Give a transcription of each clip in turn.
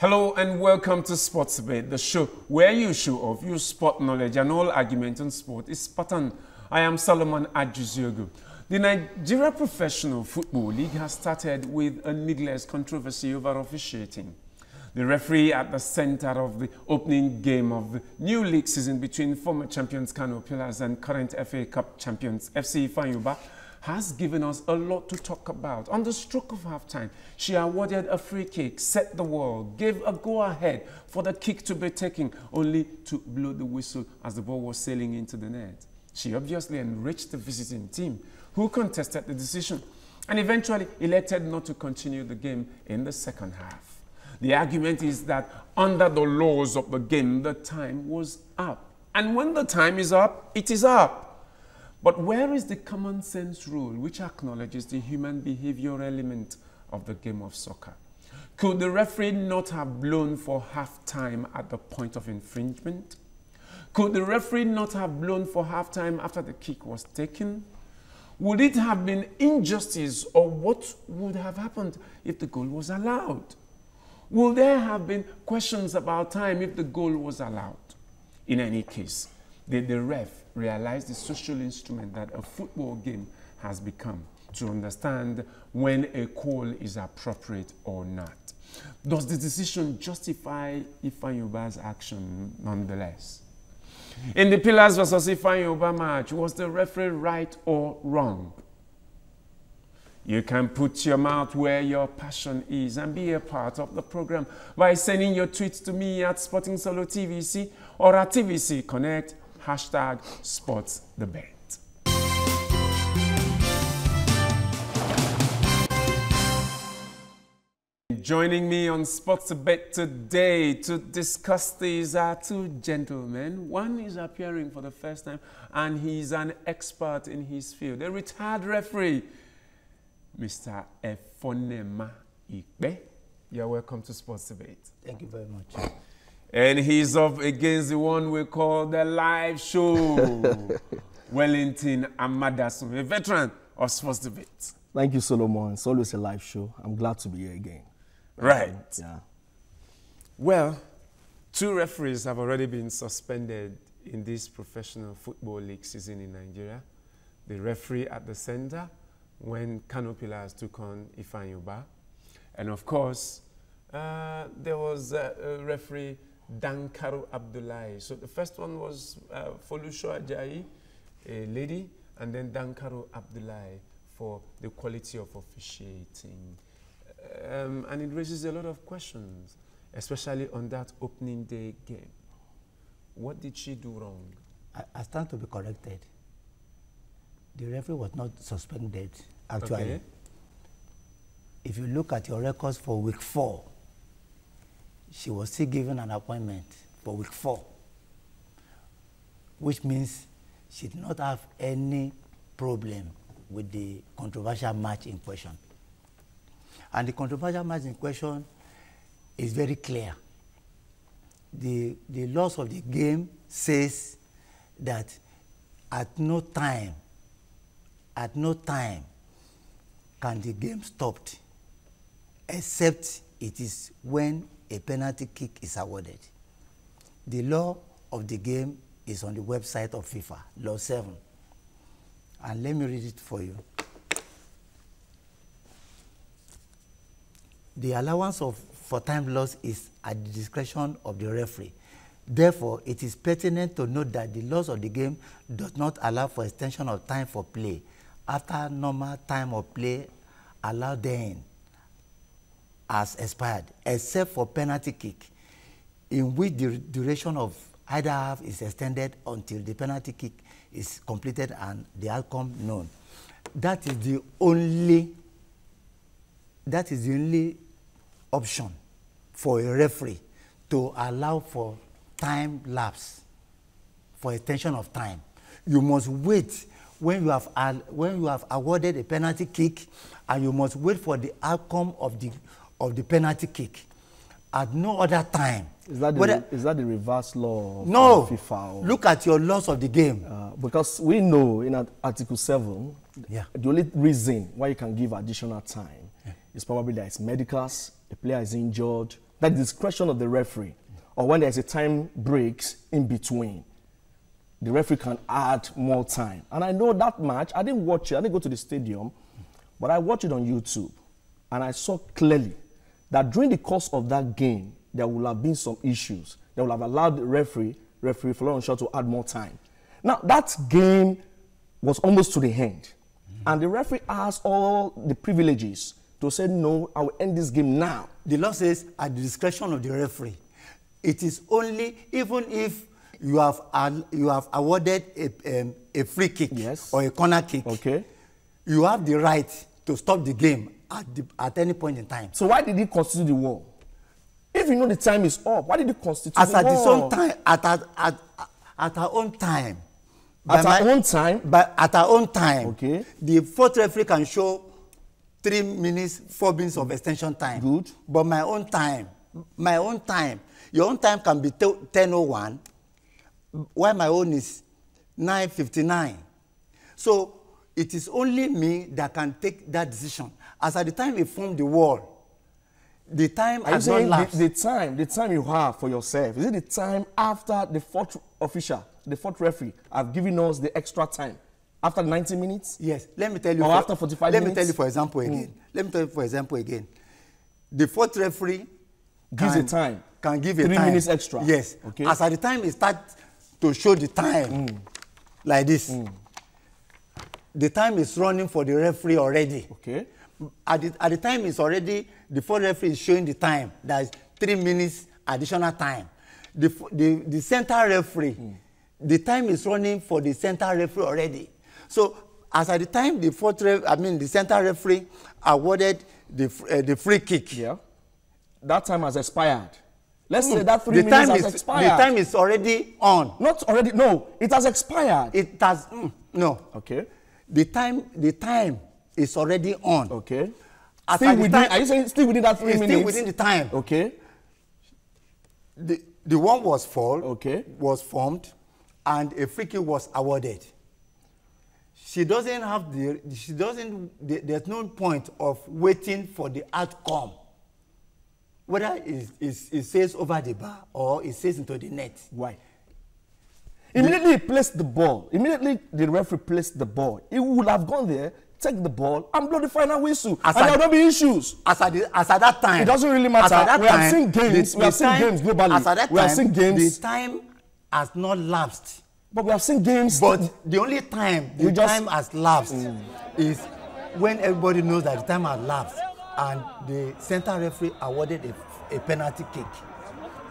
Hello and welcome to Sports Debate, the show where you show off your sport knowledge and all argument on sport is on. I am Solomon Adjuziogu. The Nigeria Professional Football League has started with a needless controversy over officiating. The referee at the center of the opening game of the new league season between former champions Kano Pillars and current FA Cup champions FC Ifeanyi Ubah has given us a lot to talk about. On the stroke of halftime, she awarded a free kick, set the wall, gave a go-ahead for the kick to be taken, only to blow the whistle as the ball was sailing into the net. She obviously enriched the visiting team, who contested the decision and eventually elected not to continue the game in the second half. The argument is that under the laws of the game, the time was up. And when the time is up, it is up. But where is the common sense rule which acknowledges the human behavior element of the game of soccer? Could the referee not have blown for half time at the point of infringement? Could the referee not have blown for half time after the kick was taken? Would it have been injustice or what would have happened if the goal was allowed? Will there have been questions about time if the goal was allowed? In any case, did the ref realize the social instrument that a football game has become to understand when a call is appropriate or not? Does the decision justify Ifeanyi Ubah's action nonetheless? In the Pillars versus Ifanyuba match, was the referee right or wrong? You can put your mouth where your passion is and be a part of the program by sending your tweets to me at Sporting Solo TVC or at TVC Connect, hashtag Sports bet. Joining me on Sports Debate today to discuss these are two gentlemen. One is appearing for the first time and he's an expert in his field, a retired referee. Mr. Efonema Ikpe. You're welcome to Sports Debate. Thank you very much. And he's up against the one we call the live show. Wellington Amadasun, a veteran of Sports Debate. Thank you, Solomon. It's always a live show. I'm glad to be here again. Right. Yeah. Well, two referees have already been suspended in this professional football league season in Nigeria. The referee at the center when Kano Pillars took on Ifeanyi Ubah. And of course, uh, there was uh, a referee, Dankaru Abdullahi. So the first one was uh, Folusho Ajayi, a lady, and then Dankaru Abdullahi for the quality of officiating. Um, and it raises a lot of questions, especially on that opening day game. What did she do wrong? I, I stand to be corrected. The referee was not suspended, actually. Okay. If you look at your records for week four, she was still given an appointment for week four, which means she did not have any problem with the controversial match in question. And the controversial match in question is very clear. The, the laws of the game says that at no time, at no time can the game stopped except it is when a penalty kick is awarded. The law of the game is on the website of FIFA, Law 7. And let me read it for you. The allowance of for time loss is at the discretion of the referee. Therefore, it is pertinent to note that the laws of the game does not allow for extension of time for play after normal time of play allowed then has expired, except for penalty kick, in which the duration of either half is extended until the penalty kick is completed and the outcome known. That is the only that is the only option for a referee to allow for time lapse for extension of time you must wait when you have when you have awarded a penalty kick and you must wait for the outcome of the of the penalty kick at no other time Is that the, Whether- is that the reverse law of no FIFA? Or, look at your loss of the game uh, because we know in Article 7, Yeah. the only reason why you can give additional time is probably that it's medicals, a player is injured, that discretion of the referee, or when there's a time breaks in between, the referee can add more time. And I know that match, I didn't watch it, I didn't go to the stadium, but I watched it on YouTube. And I saw clearly that during the course of that game, there will have been some issues. They will have allowed the referee, referee Folusho, to add more time. Now, that game was almost to the end. And the referee has all the privileges to say, no, I will end this game now. The law says at the discretion of the referee. It is only even if you have you have awarded a, um, a free kick Yes. or a corner kick. Okay? You have the right to stop the game at the, at any point in time. So why did he constitute the war? If you know the time is up, why did he constitute As the at war? his own time, at at at, at our own time. At By our my- own time? But at our own time. Okay. The fourth referee can show three minutes, four minutes of extension time. Good. But my own time, my own time, your own time can be ten oh one, while my own is nine fifty nine. So it is only me that can take that decision. As at the time we form the wall, the time Are you has not saying the, the time, the time you have for yourself, is it the time after the fourth official, the fourth referee, have given us the extra time? After 90 minutes? Yes, let me tell you. Or for, after 45 let me tell you for example hmm. again. Let me tell you for example again. The fourth referee Gives a time. Can give a Three time. minutes extra. Yes. Okay. As at the time he start to show the time, hmm. like this, hmm. the time is running for the referee already. Okay. At the, at the time it's already the fourth referee is showing the time. That is three minutes additional time. The the the center referee, the time is running for the center referee already. So as at the time the fourth ref, I mean the center referee awarded the uh, the free kick. Yeah. That time has expired. Let's say that three the minutes time has is expired. the time is already on. Not already, no, it has expired. It has mm, no. okay. The time the time is already on. Okay. As Still within, time- are you saying still within that three minutes? still within the time. Okay. the the one was fall Okay. was formed and a free kick was awarded she doesn't have the she doesn't the, there's no point of waiting for the outcome whether it it it says over the bar or it says into the net Why? Immediately he placed the ball. Immediately the referee placed the ball. He would have gone there, take the ball, and blow the final whistle. As and I- there would not be issues. as at the as at that time It doesn't really matter. as at that We have time, seen games- the- we have seen time- games globally. as at that We have time seen games- the time has not lapsed But we have seen games. But the only time the just- time has lapsed is when everybody knows that the time has lapsed and the center referee awarded a, a penalty kick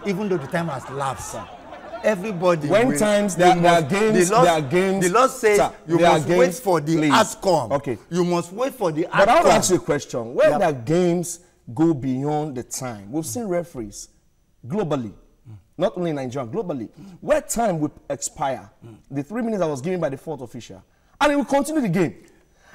even though the time has lapsed. Everybody when will- times there, there are games, the law, there are games. The law says Sir, you must wait for the please. outcome. Okay. You must wait for the But I want to outcome. ask you a question. When Yeah. the games go beyond the time, we've seen referees globally, not only in Nigeria, globally, where time will expire, the three minutes that was given by the fourth official, and it will continue the game.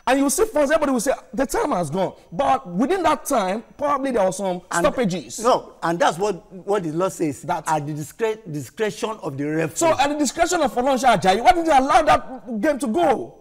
And you see fans, everybody will say, the time has gone. But within that time, probably there were some And- stoppages. No, and that's what what the law says. That- at the discre discretion of the referee. So at the discretion of Folansha Ajayi, why didn't you allow that game to go?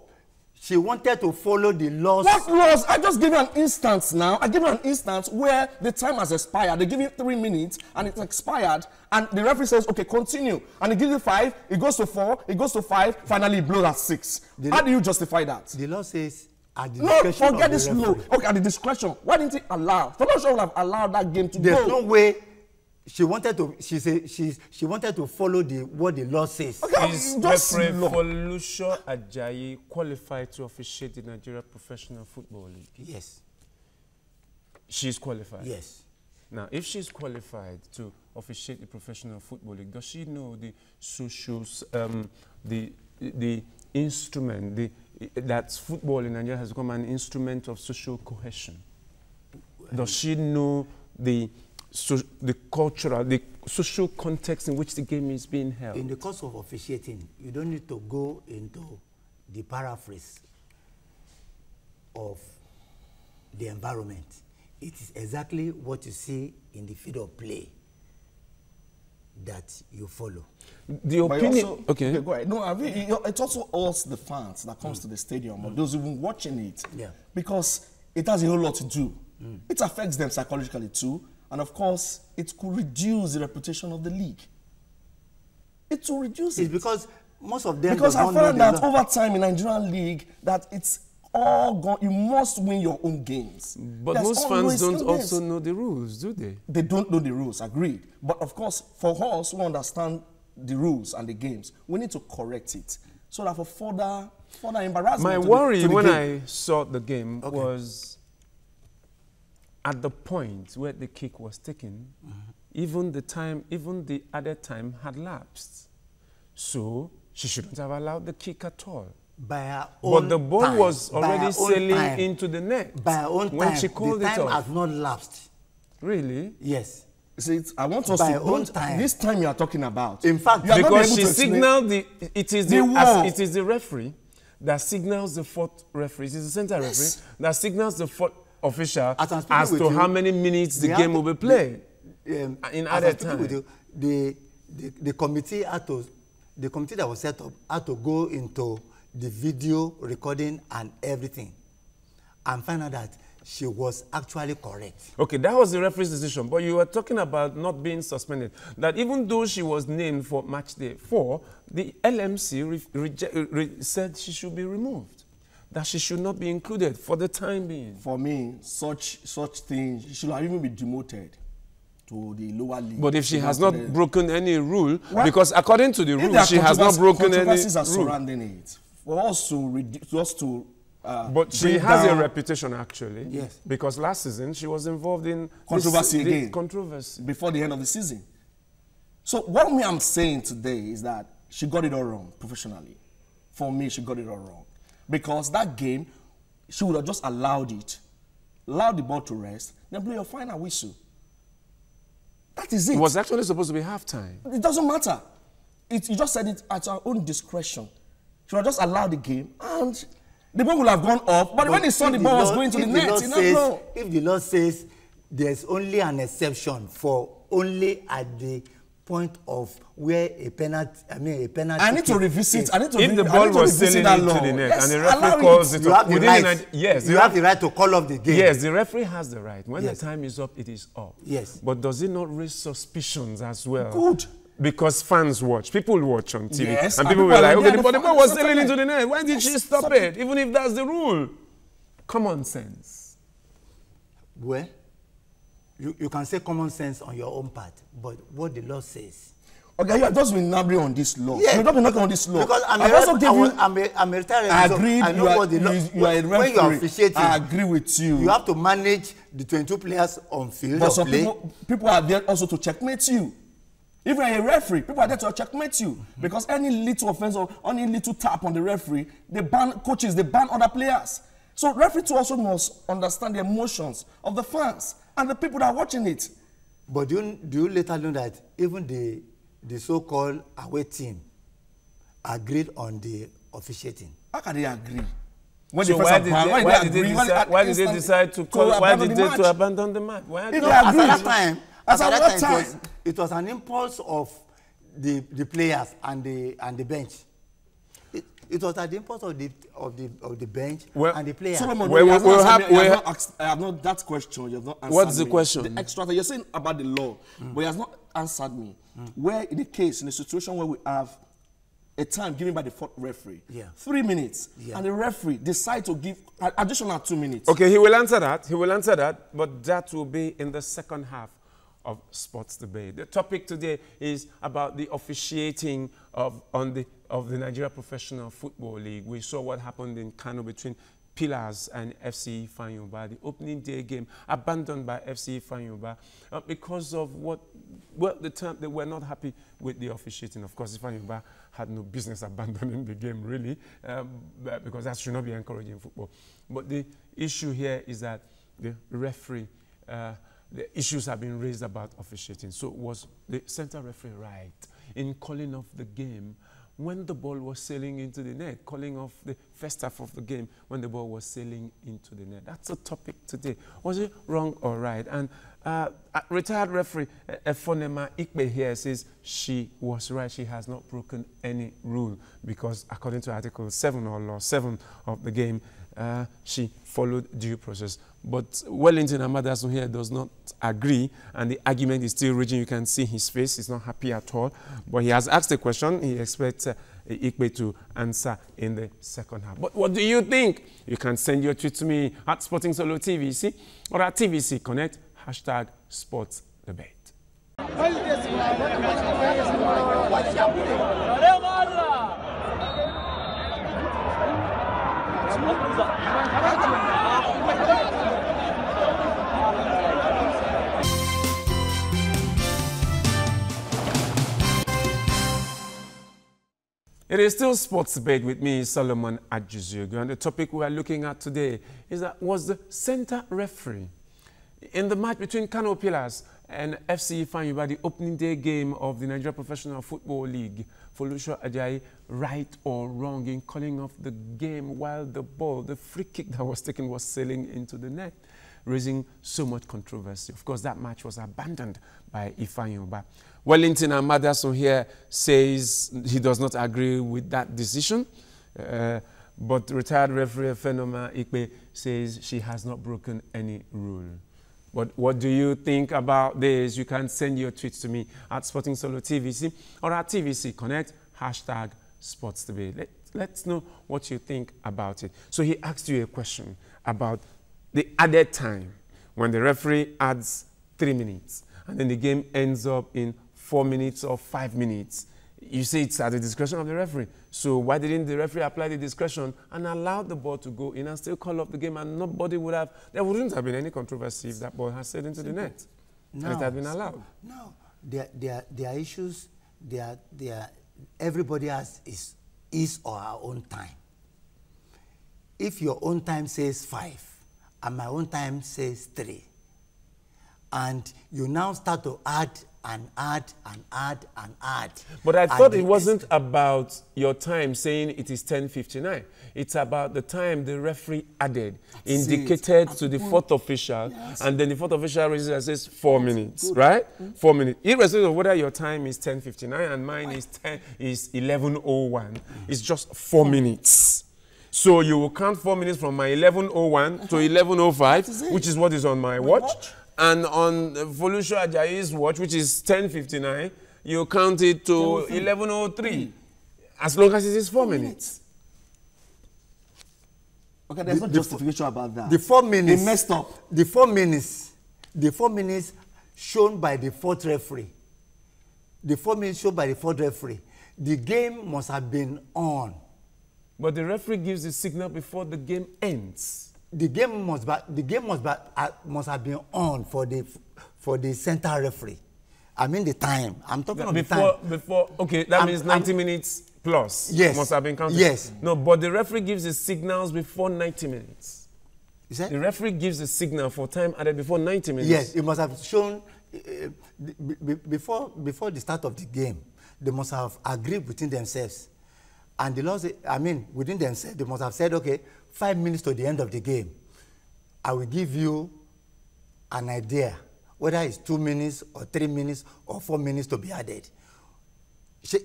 she wanted to follow the laws. What laws? I just give you an instance now. I give you an instance where the time has expired. They give you three minutes and it's expired, and the referee says, "Okay, continue." And he gives you five. It goes to four. It goes to five. Finally, it blows at six. The- How do you justify that? The law says at the No, discretion forget this referee. law. Okay, at the discretion. Why didn't he allow? Folusho would have allowed that game to There's go. no way she wanted to she say she she wanted to follow the what the law says. Okay, Is Referee law. Ajayi qualified to officiate the Nigeria Professional Football League? Yes. She's qualified. Yes. Now, if she's qualified to officiate the Professional Football League, does she know the social, um, the the instrument, the that football in Nigeria has become an instrument of social cohesion? Does she know the so, the cultural, the social context in which the game is being held? In the course of officiating, you don't need to go into the paraphrase of the environment. It is exactly what you see in the field of play that you follow. the But opinion. also- okay. go ahead. No, I mean, you know, it's also us, the fans that comes to the stadium, or mm. those even watching it. Yeah. Because it has a whole lot to do. Mm. It affects them psychologically too, And of course, it could reduce the reputation of the league. It will reduce It's it. because most of them Because I found that over time in Nigerian league that it's all gone. You must win your own games. But There's most fans don't also know the rules, do they? They don't know the rules. Agreed. But of course, for us who understand the rules and the games, we need to correct it so that for further further embarrassment. My worry the when game. I saw the game was at the point where the kick was taken, mm-hmm. even the time, even the added time had lapsed. So she shouldn't have allowed the kick at all. By her But the ball time, was already sailing time, into the net by her own when time, she called the it time off. has not lapsed. Really? Yes. See, it's- I want us By to own time. this time you are talking about. In fact, you are not because able she to explain- signaled the it is the, The as, it is the referee that signals the fourth referee it is the center Yes. referee that signals the fourth official As as to you, how many minutes the game have will be played the- um, in as I'm time with you, the, the, the committee had to, the committee that was set up had to go into the video recording and everything and find out that she was actually correct. Okay, that was the referee's decision. But you were talking about not being suspended. That even though she was named for match day four, the LMC re reje- re said she should be removed. That she should not be included for the time being. For me, such such things should have even been demoted to the lower league. But if she has not broken any rule, Well, because according to the if there rule, she has not broken any controversies are rule. surrounding it. For us to redu- to us to. Uh, But she has a reputation actually. Yes. Because last season she was involved in Controversy this again. Controversy. before the end of the season. So what me I'm saying today is that she got it all wrong professionally. For me, she got it all wrong because that game, she would have just allowed it, allowed the ball to rest, then blow your final whistle. That is it. It was actually supposed to be halftime. It doesn't matter. It, you just said it at her own discretion. She would have just allowed the game and the ball would have gone off. But, when he saw the ball was going to if the net, he says- blow. If the law says there's only an exception for only at the point of where a penalty, I mean a penalty. I need to revisit. is- I need to. If re- the ball need to was revisit sailing that into law. the net Yes, and the referee calls it. it you have the right. the yes, you the- have the right to call off the game. Yes, the referee has the right. When Yes. the time is up, it is up. Yes. But does it not raise suspicions as well? Good. Because fans watch, people watch on TV, Yes, and and people people were are like, like, "Okay, but the ball was sailing into the net. Why did she stop stop it? Even if that's the rule." Common sense. Well, you, you can say common sense on your own part, but what the law says. Okay, you have just been nabbing on this law. Yeah. You've not been knocking on this law. Because I'm a, I've also ref- I given. I'm a, I'm a retired I so agreed. I know you are, what the law. you, you are a referee. when you are officiating, I agree with you. you have to manage the 22 players on field but of some play. people, people are there also to checkmate you. If you're a referee, people are there to checkmate you because any little offense or any little tap on the referee, they ban coaches, they ban other players. So referee too also must understand the emotions of the fans and the people that are watching it. But do you, do you later know that even the the so-called away team agreed on the officiating? How can they agree? When So first why did advan- they, when why did they agree, when decide? Why did they decide to call? Why abandon did the they match? to abandon the match? Why If did they they agree. at that time, As at at that that time, it was, it was an impulse of the the players and the and the bench. It, it was at the impulse of the of the of the bench Well, and the players. Solomon, Well, you have we'll not have- me. We'll have asked- I have not that question. You have not answered What's the me. question? The extra. You're saying about the law, mm. but you have not answered me. Mm. Where in the case, in a situation where we have a time given by the fourth referee, Yeah. three minutes, Yeah. and the referee decide to give an additional two minutes. Okay, he will answer that. He will answer that, but that will be in the second half of sports debate. The topic today is about the officiating of on the of the Nigeria Professional Football League. We saw what happened in Kano between Pillars and FC Ifeanyi Ubah, the opening day game abandoned by FC Ifeanyi Ubah uh, because of what, well, the term they were not happy with the officiating. Of course, Ifeanyi Ubah had no business abandoning the game, really, um, because that should not be encouraging football. But the issue here is that the referee, uh, the issues have been raised about officiating. So was the center referee right in calling off the game when the ball was sailing into the net, calling off the first half of the game when the ball was sailing into the net? That's the topic today. Was it wrong or right? And uh, retired referee Efonema Ikpe here says she was right. She has not broken any rule because according to Article 7 or Law 7 of the game, uh, she followed due process. But Wellington Amadasun here does not agree, and the argument is still raging. You can see his face; he's not happy at all. But he has asked a question. He expects uh, Ikpe to answer in the second half. But what do you think? You can send your tweet to me at Sporting Solo TVC or at TVC Connect hashtag Sports Debate. It is still sports debate with me, Solomon Adjuzugu, and the topic we are looking at today is that was the center referee in the match between Kano Pillars and FC Ifeanyi the opening day game of the Nigeria Professional Football League. Folusho Ajayi right or wrong in calling off the game while the ball, the free kick that was taken was sailing into the net, raising so much controversy. Of course, that match was abandoned by Ifeanyi Wellington Amadasun here says he does not agree with that decision. Uh, but retired referee Fenoma Ikpe says she has not broken any rule. But what do you think about this? You can send your tweets to me at Sporting Solo TVC or at TVC Connect, hashtag Sports TV. Let, let's know what you think about it. So he asked you a question about the added time when the referee adds three minutes and then the game ends up in four minutes or five minutes. You say it's at the discretion of the referee. So why didn't the referee apply the discretion and allow the ball to go in and still call off the game and nobody would have, there wouldn't have been any controversy if that ball had sailed into the net. No, it had been allowed. No, there, there, there are issues, there, there, everybody has his, his or her own time. If your own time says five and my own time says three, and you now start to add and add and add and add. But I thought it wasn't about your time saying it is 10.59. It's about the time the referee added, That's indicated to the fourth official, yes. and then the fourth official raises and says four minutes, Good. right? Mm -hmm. Four minutes. Irrespective of whether your time is 10.59 and mine is 10 is 11.01, mm -hmm. it's just four minutes. So you will count four minutes from my 11.01 uh -huh. to 11.05, which is what is on my, my watch. watch and on Folusho Ajayi's watch, which is 10.59, you count it to 11.03. As long as it is four minutes. Okay, there's the, no justification about that. The four minutes. They messed up. The four minutes. The four minutes shown by the fourth referee. The four minutes shown by the fourth referee. The game must have been on. But the referee gives the signal before the game ends the game must be the game must be uh, must have been on for the for the center referee. I mean the time. I'm talking about before, the time. Before okay, that I'm, means 90 I'm, minutes plus. Yes. Must have been counted. Yes. No, but the referee gives the signals before 90 minutes. Is that? The referee gives the signal for time added before 90 minutes. Yes, it must have shown uh, before before the start of the game. They must have agreed between themselves, and the laws. I mean, within themselves, they must have said, okay, five minutes to the end of the game, I will give you an idea whether it's two minutes or three minutes or four minutes to be added.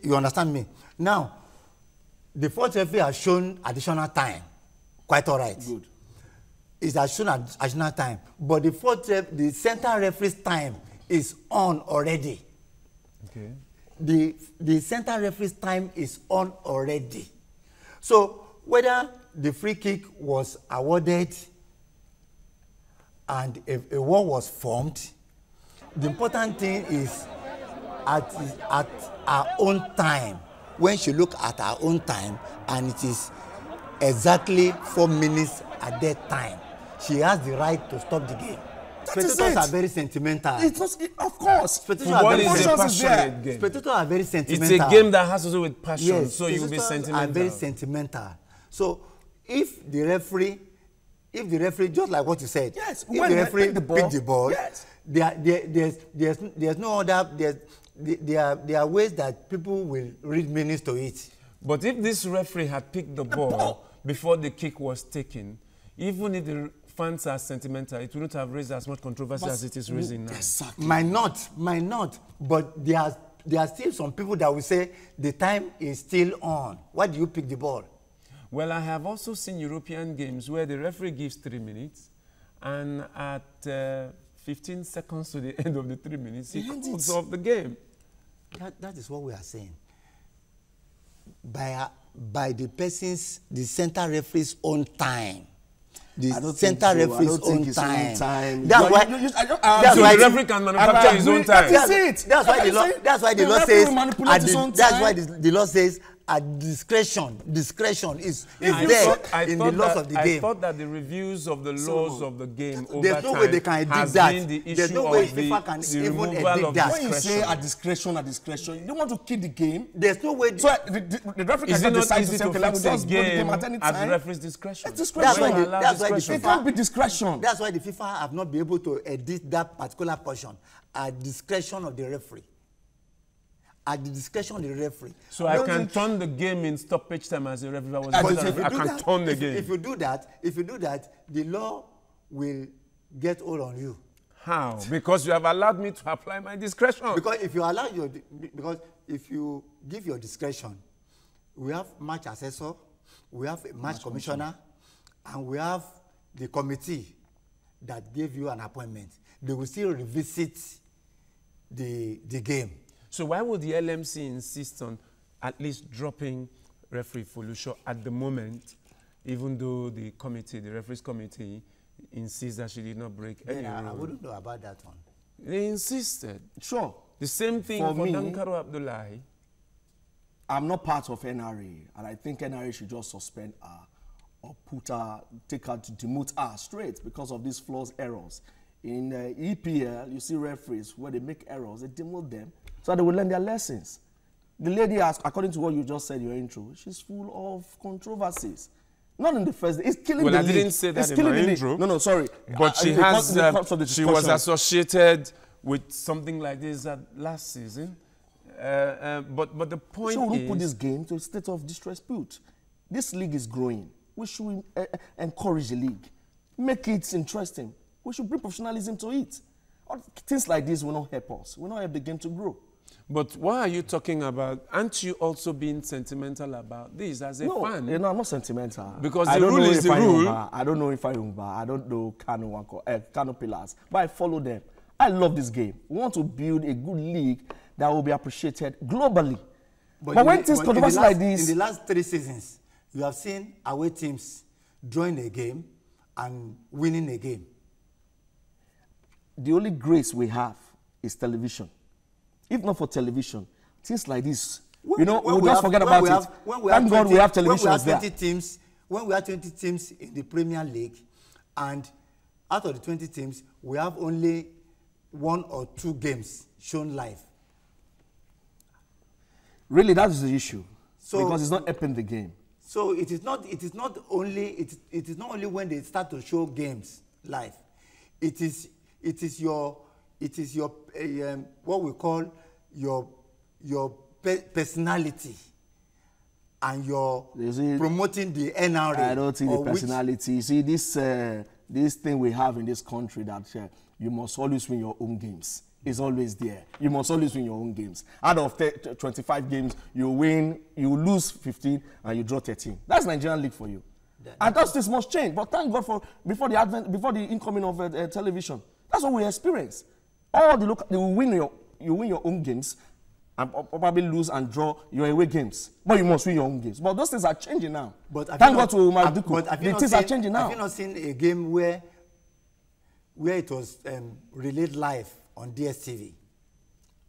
You understand me? Now, the fourth referee has shown additional time. Quite all right. Good. It's has shown additional time. But the fourth ref, the center referee's time is on already. Okay. The, the center referee's time is on already. So whether the free kick was awarded and a, a war was formed, the important thing is at, at our own time, when she look at our own time and it is exactly four minutes at that time, she has the right to stop the game. Spectators are very sentimental. It was, it, of course. Spectators are, very, passionate. Spectators are very sentimental. It's a game that has to do with passion, yes, so you'll be sentimental. are very sentimental. So if the referee if the referee just like what you said yes if when the referee pick the ball, pick the ball yes. there, there there's there's there's no other there's there are there are ways that people will read meanings to it. but if this referee had picked the, the ball, ball before the kick was taken even if the fans are sentimental it wouldn't have raised as much controversy but, as it is raising now. Exactly. might not might not but there are there are still some people that will say the time is still on why do you pick the ball. Well, I have also seen European games where the referee gives three minutes, and at uh, 15 seconds to the end of the three minutes, he Isn't calls off the game. That, that is what we are saying. By, uh, by the person's, the center referee's own time. The center referee's own time. own time. That's You- why. you- you- I don't- I that's why the referee can manufacture his own time. That is it. That's why the law. That's why the, law says. at the- that's why the, the law says at discretion. Discretion is, is I there thought, I in the laws that, of the I game. thought that the reviews of the laws of the game over There's no time way they can edit has that. been the issue There's no way of the, FIFA can the even removal edit of that. When you say at discretion, at discretion, you don't want to kill the game. There's no way. So uh, the, the, the referee Is can decide to say, okay, let me just game game at any at the time. referee's discretion? It's discretion. That's why, the, that's, why the discretion. It can't be FIFA, discretion. that's why the FIFA have not been able to edit that particular portion at discretion of the referee. At the discretion of the referee. So I Don't can turn the game in stoppage time as a referee. I was But told But that if you I can that- turn the if, game. If you do that, if you do that, the law will get hold on you. How? Because you have allowed me to apply my discretion. Because if you allow your, because if you give your discretion, we have match assessor, we have a match commissioner, and we have the committee that gave you an appointment. They will still revisit the, the game. So why would the LMC insist on at least dropping referee Folusho at the moment, even though the committee, the referees committee, insists that she did not break any Then I, I rule? wouldn't know about that one. They insisted. Sure. The same thing For for, me- Dankaro Abdullahi. I'm not part of NRA, and I think NRA should just suspend her or put her, take her to demote her straight because of these flaws, errors. In uh, EPL, you see referees where they make errors, they demote them so they will learn their lessons. The lady, has, according to what you just said in your intro, she's full of controversies. Not in the first, it's killing Well, the I league. didn't say that It's in killing my the league. intro. No, no, sorry. But Uh, she has, uh, she was associated with something like this uh, last season. Uh, uh, but, but the point So we is, put this game to a state of disrepute. This league is growing. We should uh, uh, encourage the league, make it interesting. We should bring professionalism to it. All Things like this will not help us. We will not help the game to grow. But why are you talking about? Aren't you also being sentimental about this as a no, fan? you know, I'm not sentimental. Because I the don't rule know is if the I rule. Yumba. I don't know if I Yumba. I don't know Kano, Wanko- uh, Kano Pillars. But I follow them. I love this game. We want to build a good league that will be appreciated globally. But, in when the- things but in controversy last- like this, In the last three seasons, you have seen away teams drawing a game and winning a game. the only grace we have is television. If not for television, things like this, you know, we'll we just have- forget about we it. have- when we Thank have God 20 we have when we have there. 20 teams, when we have 20 teams in the Premier League, and out of the 20 teams, we have only one or two games shown live. Really, that is the issue. So- because it's not helping the game. So it is not it is not only it, it is not only when they start to show games live. It is it is your it is your uh, um, what we call your your pe personality and your You see, promoting the NRA. I don't think the or which- personality. See, this uh, this thing we have in this country that uh, you must always win your own games. Is always there. You must always win your own games. Out of te- 25 games, you win, you lose 15, and you draw 13. That's Nigerian league for you. and that's this must change. But thank God for before the advent, before the incoming of uh, uh, television. That's what we experience. All the local, you win your you win your own games, and probably lose and draw your away games. But you must win your own games. But those things are changing now. But thank God not- to have- but The things are seen- changing now. Have you not seen a game where where it was um, relayed live on DSTV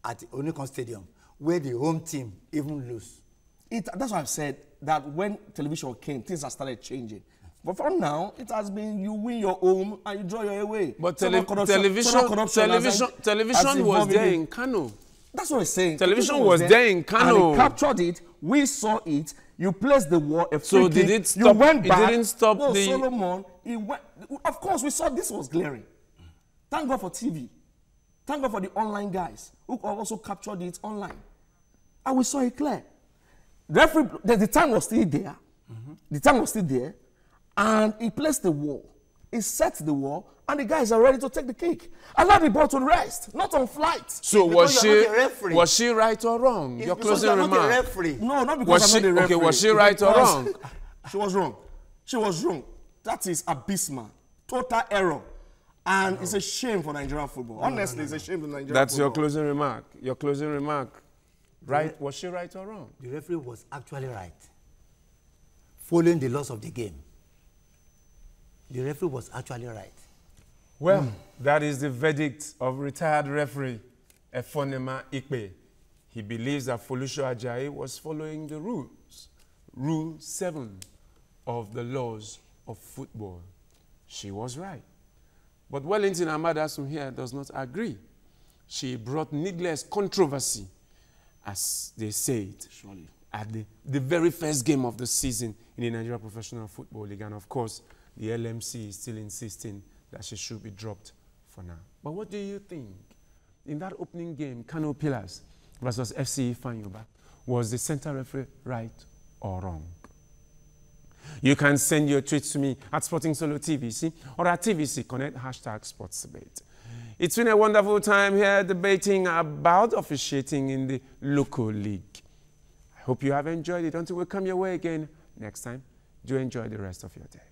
at Onikan Stadium, where the home team even lose? it, that's why I've said that when television came, things have started changing. But for now, it has been you win your home and you draw your away. But tele- corruption- television, corruption television, television was there in Kano. That's what I'm saying. Television was there in Kano. And they captured it. We saw it. You placed the wall. A So did it stop? You went back. It didn't stop no, the- Solomon. He went. Of course, we saw this was glaring. Thank God for TV. Thank God for the online guys who also captured it online. And we saw it clear. The referee, the, the time was still there. The time was still there. And he placed the wall. He set the wall. And the guys are ready to take the cake. Allow the ball to rest, not on flight. So was she not a referee. was she right or wrong? It's Your closing you're not a remark. No, not because Was I'm she not a referee. okay? Was she right or wrong? She was wrong. She was wrong. That is abysmal. Total error. And it's a shame for Nigerian football. Mm. Honestly, it's a shame for Nigerian That's your closing remark. Your closing remark. Right? Was she right or wrong? The referee was actually right, following the laws of the game. The referee was actually right. Well, that is the verdict of retired referee Efonema Ikpe. He believes that Folusho Ajayi was following the rules, Rule 7 of the laws of football. She was right. But Wellington Amadasun here does not agree. She brought needless controversy, as they say it, Surely. at the, the very first game of the season in the Nigeria Professional Football League. And of course, the LMC is still insisting that she should be dropped for now. But what do you think? In that opening game, Kano Pillars versus FC Ifeanyi Ubah, was the center referee right or wrong? You can send your tweets to me at Sporting Solo TVC or at TVC Connect hashtag SportsDebate. It's been a wonderful time here debating about officiating in the local league. I hope you have enjoyed it. Until we come your way again next time, do enjoy the rest of your day.